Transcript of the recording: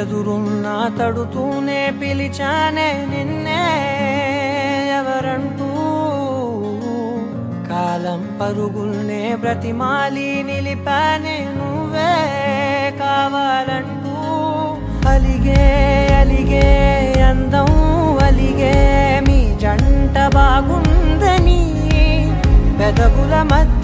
ఎదురున్నా తడుతూనే పిలిచానే నిన్నే ఎవరంటూ. కాలం పరుగుల్నే బ్రతిమాలి నిలిపానే నువ్వే కావాలంటూ. అలిగే అలిగే అందం అలిగే మీ జంట బాగుందని పెదవుల మధ్య